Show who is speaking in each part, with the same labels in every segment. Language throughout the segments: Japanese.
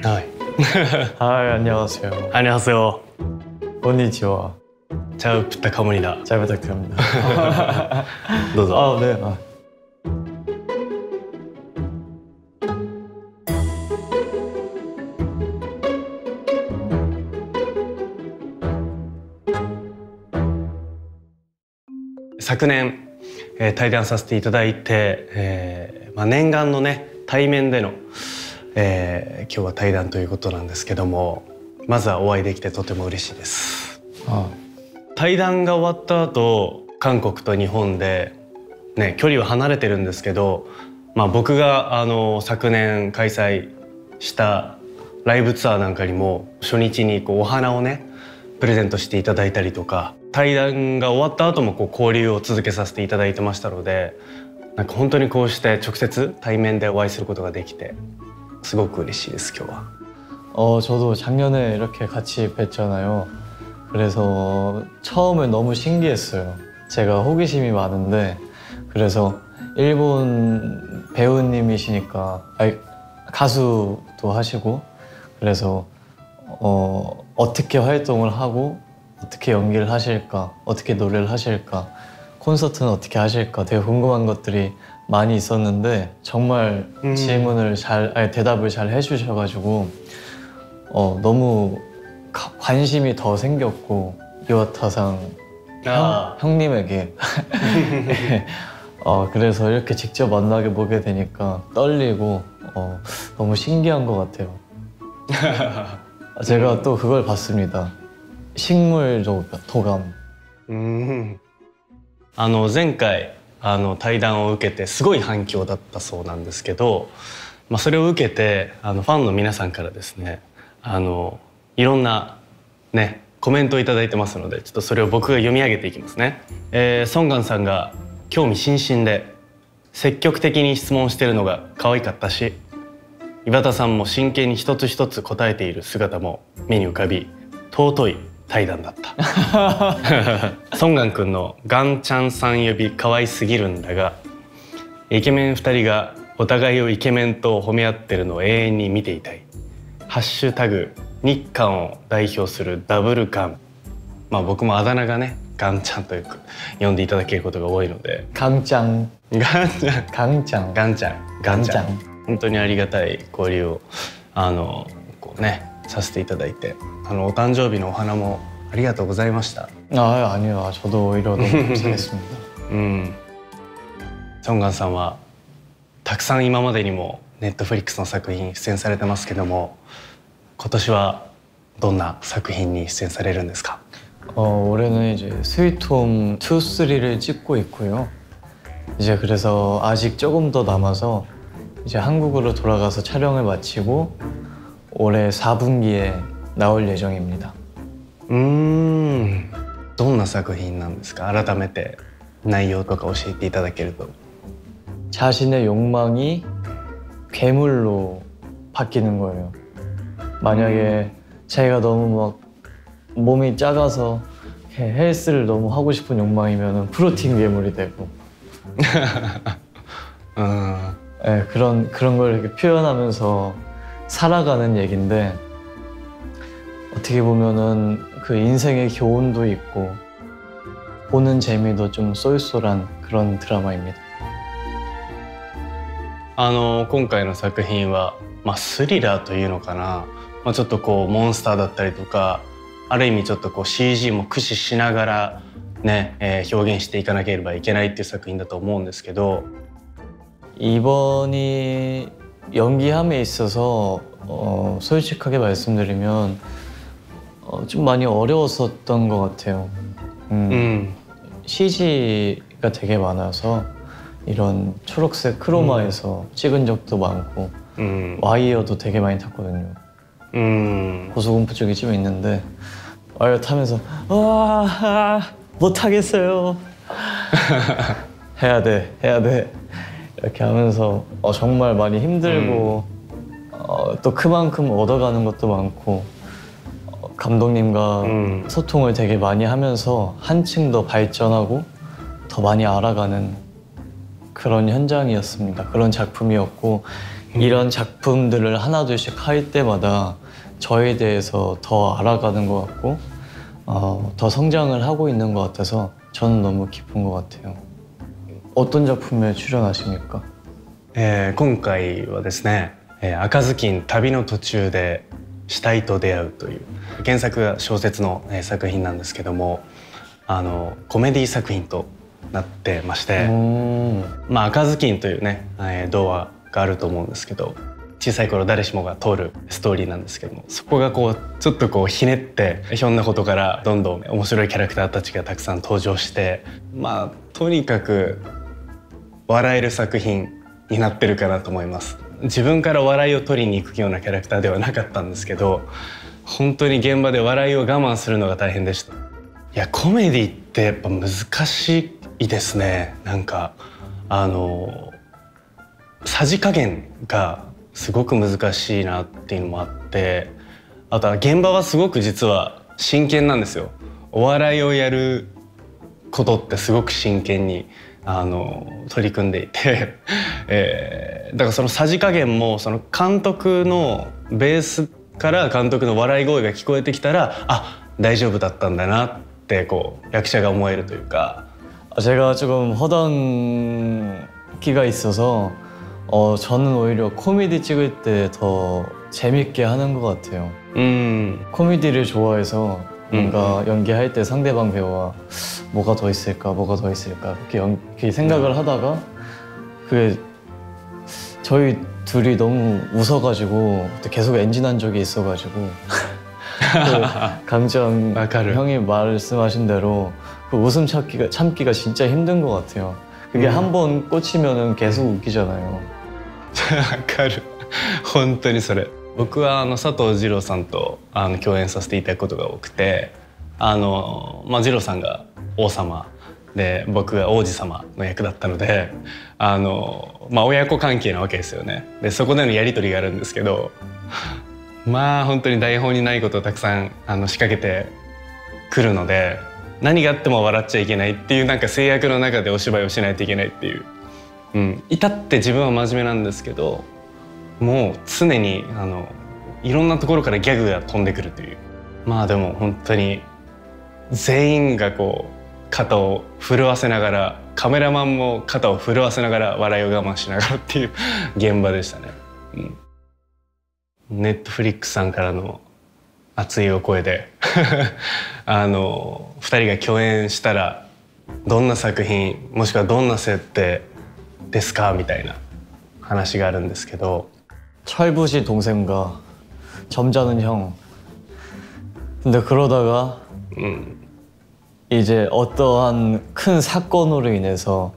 Speaker 1: はい。
Speaker 2: 아, 안녕하세요.
Speaker 1: 안녕하세요.
Speaker 2: 건니치와.
Speaker 1: 잘 부탁합니다.
Speaker 2: 잘 부탁드립니다.
Speaker 1: どうぞ。
Speaker 2: 아, 네. 아.
Speaker 1: 昨年、えー対談させていただいて、えーまあ、念願のね対面での、 えー今日は対談ということなんですけどもまずはお会いできてとても嬉しいです。
Speaker 2: 아,
Speaker 1: 対談が終わった後韓国と日本で、ね、距離は離れてるんですけど、まあ、僕があの昨年開催したライブツアーなんかにも初日にこうお花をねプレゼントしていただいたりとか対談が終わった後もこう交流を続けさせていただいてましたのでなんか本当にこうして直接対面でお会いすることができてすごく嬉しいです今日は。
Speaker 2: 어, 저도 작년에 이렇게 같이 뵀잖아요. 그래서 처음에 너무 신기했어요. 제가 호기심이 많은데, 그래서 일본 배우님이시니까, 아니, 가수도 하시고, 그래서, 어, 어떻게 활동을 하고, 어떻게 연기를 하실까, 어떻게 노래를 하실까, 콘서트는 어떻게 하실까 되게 궁금한 것들이 많이 있었는데, 정말
Speaker 1: 음.
Speaker 2: 질문을 잘, 아니, 대답을 잘 해주셔가지고, 어, 너무 가- 관심이 더 생겼고 이와타상
Speaker 1: 아.
Speaker 2: 형, 형님에게 어, 그래서 이렇게 직접 만나게 보게 되니까 떨리고 어, 너무 신기한 것 같아요. 제가 또 그걸 봤습니다. 식물 도- 도감.
Speaker 1: うんあの前回 あの対談を受けてすごい反響だったそうなんですけど、まあ、それを受けてあのファンの皆さんからですねあのいろんなねコメントをいただいてますのでちょっとそれを僕が読み上げていきますね。えー、ソンガンさんが興味津々で積極的に質問してるのが可愛かったし岩田さんも真剣に一つ一つ答えている姿も目に浮かび尊い対談だった。ソンガン君の「ガンちゃんさん呼び可愛すぎるんだが」イケメン2人がお互いをイケメンと褒め合ってるのを永遠に見ていたい「ハッシュタグ日韓を代表するダブルガン」まあ僕もあだ名がねガンちゃんとよく呼んでいただけることが多いので。ガンちゃん
Speaker 2: ガンちゃん
Speaker 1: ガンちゃんガンちゃん
Speaker 2: ガンちゃん
Speaker 1: 本当にありがたい交流をあのこうねさせていただいてあのお誕生日のお花もありがとうございました。
Speaker 2: 아 아니요, 저도 오히려 너무 감사했습니다.
Speaker 1: うん、ソンガンさんはたくさん今までにもネットフリックスの作品出演されてますけども今年はどんな作品に出演されるんですか
Speaker 2: 어, 올해는 이제 스위트홈 2, 3를 찍고 있고요. 이제 그래서 아직 조금 더 남아서 이제 한국으로 돌아가서 촬영을 마치고 올해 4분기에 나올 예정입니다.
Speaker 1: うーんどんな作品なんですか改めて内容とか教えていただけると
Speaker 2: 자신의 욕망이 괴물로 바뀌는 거예요. 만약에 자기가 너무 막 몸이 작아서 이렇게 헬스를 너무 하고 싶은 욕망이면 프로틴 괴물이 되고
Speaker 1: うーん
Speaker 2: 예, 그런 그런 걸 이렇게 표현하면서 살아가는 얘긴데 어떻게 보면은 그 인생의 교훈도 있고 보는 재미도 좀 쏠쏠한 그런 드라마입니다.
Speaker 1: あの今回の作品は、まあ、スリラーというのかな、まあ、ちょっとこうモンスターだったりとかある意味ちょっとこう CG も駆使しながらね、えー表現していかなければいけないっていう作品だと思うんですけど
Speaker 2: 이번이 연기함에 있어서 어, 솔직하게 말씀드리면 어, 좀 많이 어려웠었던 것 같아요. 음,
Speaker 1: 음.
Speaker 2: CG가 되게 많아서 이런 초록색 크로마에서 음. 찍은 적도 많고
Speaker 1: 음.
Speaker 2: 와이어도 되게 많이 탔거든요.
Speaker 1: 음.
Speaker 2: 고소공포증이 좀 있는데 와이어 타면서 와 못하겠어요. 해야 돼, 해야 돼. 이렇게 하면서 어, 정말 많이 힘들고 어, 또 그만큼 얻어가는 것도 많고 어, 감독님과
Speaker 1: 음.
Speaker 2: 소통을 되게 많이 하면서 한층 더 발전하고 더 많이 알아가는 그런 현장이었습니다. 그런 작품이었고 이런 작품들을 하나둘씩 할 때마다 저에 대해서 더 알아가는 것 같고 어, 더 성장을 하고 있는 것 같아서 저는 너무 기쁜 것 같아요. 어떤 작품에 출연하십니까?
Speaker 1: えー今回はですね「えー赤ずきん旅の途中で死体と出会う」という原作が小説の、えー作品なんですけどもあのコメディ作品となってまして、
Speaker 2: 음,
Speaker 1: まあ、赤ずきんというね、えー童話があると思うんですけど小さい頃誰しもが通るストーリーなんですけどもそこがこうちょっとこうひねってひょんなことからどんどん面白いキャラクターたちがたくさん登場してまあとにかく 笑える作品になってるかなと思います。自分から笑いを取りに行くようなキャラクターではなかったんですけど本当に現場で笑いを我慢するのが大変でした。いやコメディってやっぱ難しいですね。なんかあのさじ加減がすごく難しいなっていうのもあってあとは現場はすごく実は真剣なんですよ。お笑いをやることってすごく真剣に。あの取り組んでいて、えーだからそのさじ加減もその監督のベースから監督の笑い声が聞こえてきたらあ大丈夫だったんだなってこう役者が思えるというか
Speaker 2: 아, 제가 조금 허당기가 있어서 어, 저는 오히려 코미디 찍을 때 더 재밌게 하는 것 같아요.
Speaker 1: うん
Speaker 2: 코미디를 좋아해서 뭔가 음, 음. 연기할 때 상대방 배우와 뭐가 더 있을까, 뭐가 더 있을까 그렇게, 연, 그렇게 생각을 음. 하다가 그게 저희 둘이 너무 웃어가지고 계속 엔진한 적이 있어가지고 그 강정 형이 말씀하신 대로 그 웃음 참기가, 참기가 진짜 힘든 것 같아요. 그게
Speaker 1: 음.
Speaker 2: 한번 꽂히면은 계속 웃기잖아요.
Speaker 1: 아까를 혼돈이 소래. 僕はあの佐藤二郎さんとあの共演させていただくことが多くてあの、まあ、二郎さんが王様で僕が王子様の役だったのであの、まあ、親子関係なわけですよね。でそこでのやり取りがあるんですけどまあ本当に台本にないことをたくさんあの仕掛けてくるので何があっても笑っちゃいけないっていうなんか制約の中でお芝居をしないといけないっていう。うん、至って自分は真面目なんですけどもう常にあのいろんなところからギャグが飛んでくるというまあでも本当に全員がこう肩を震わせながらカメラマンも肩を震わせながら笑いを我慢しながらっていう 現場でしたね。うん、ネットフリックスさんからの熱いお声で あの2人が共演したらどんな作品もしくはどんな設定ですかみたいな話があるんですけど
Speaker 2: 철부시 동생과 점잖은 형. 근데 그러다가
Speaker 1: うん、
Speaker 2: 이제 어떠한 큰 사건으로 인해서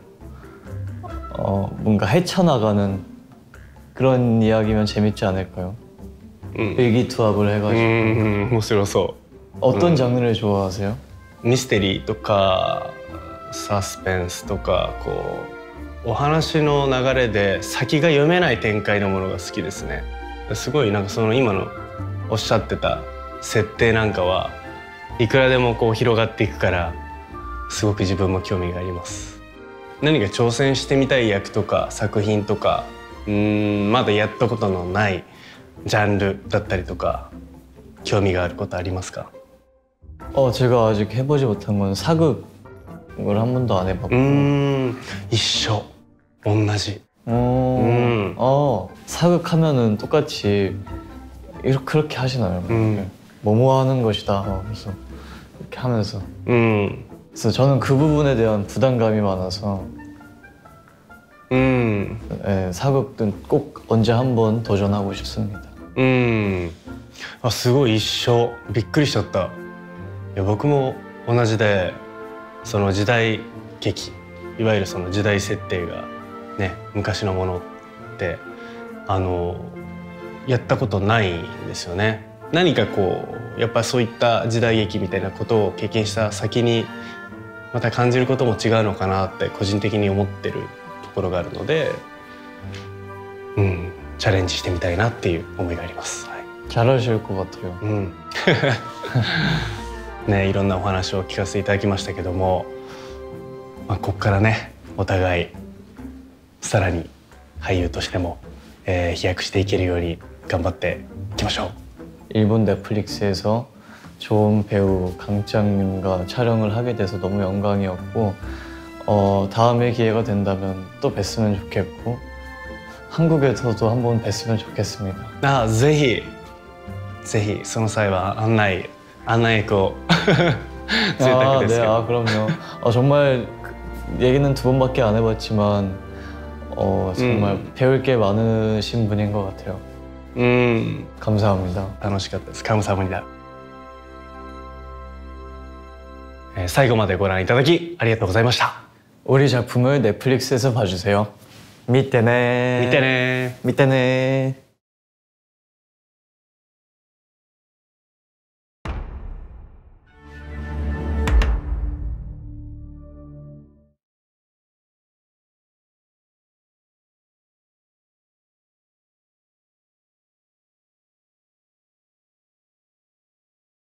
Speaker 2: 어, 뭔가 헤쳐나가는 그런 이야기면 재밌지 않을까요?
Speaker 1: うん、
Speaker 2: 일기투합을
Speaker 1: う
Speaker 2: 해가지고
Speaker 1: ん面白そ
Speaker 2: 어떤
Speaker 1: うん
Speaker 2: 장르를 좋아하세요?
Speaker 1: うミステリーとかサスペンスとかこう お話の流れで先が読めない展開のものが好きですねすごいなんかその今のおっしゃってた設定なんかはいくらでもこう広がっていくからすごく自分も興味があります何か挑戦してみたい役とか作品とかうーんまだやったことのないジャンルだったりとか興味があることありますか
Speaker 2: 어 제가 아직 해보지 못한 건 사극을 한 번도 안 해봤고
Speaker 1: うーん一緒 同じ
Speaker 2: 어,
Speaker 1: 음.
Speaker 2: 어 사극하면은 똑같이 이렇게 그렇게 하시나요?
Speaker 1: 음.
Speaker 2: 뭐뭐 하는 것이다 하면서 이렇게 하면서
Speaker 1: うん
Speaker 2: 그래서 저는 그 부분에 대한 부담감이 많아서
Speaker 1: うん
Speaker 2: 예, 사극은 꼭 언제 한번 도전하고 싶습니다.
Speaker 1: うんあすごい一緒びっくりしちゃったいや僕も同じでその時代劇いわゆるその時代設定が ね昔のものってあのやったことないんですよね何かこうやっぱそういった時代劇みたいなことを経験した先にまた感じることも違うのかなって個人的に思ってるところがあるのでうんチャレンジしてみたいなっていう思いがあります。はい
Speaker 2: 잘하실 것 같아요.
Speaker 1: うん、ねいろんなお話を聞かせていただきましたけども、まあ、ここからねお互い さらに俳優としても えー飛躍していけるように頑張っていきましょう
Speaker 2: 일본 넷플릭스에서 좋은 배우 강짱님과 촬영을 하게 돼서 너무 영광이었고 어, 다음에 기회가 된다면 또 뵀으면 좋겠고 한국에서도 한번 뵀으면 좋겠습니다.
Speaker 1: あぜひぜひその際は案内案内役を贅沢
Speaker 2: 아,
Speaker 1: です
Speaker 2: 네,
Speaker 1: けど、
Speaker 2: 아 그럼요. 어, 정말 그 얘기는 두 번밖에 안 해봤지만 어, 정말
Speaker 1: 음.
Speaker 2: 배울 게 많으신 분인 것 같아요.
Speaker 1: うん
Speaker 2: 감사합니다.
Speaker 1: 楽しかったですカムサムニダ、えー最後までご覧いただきありがとうございました
Speaker 2: 우리 작품을 넷플릭스에서 봐주세요. 밑에네.
Speaker 1: 見てね
Speaker 2: 밑에네.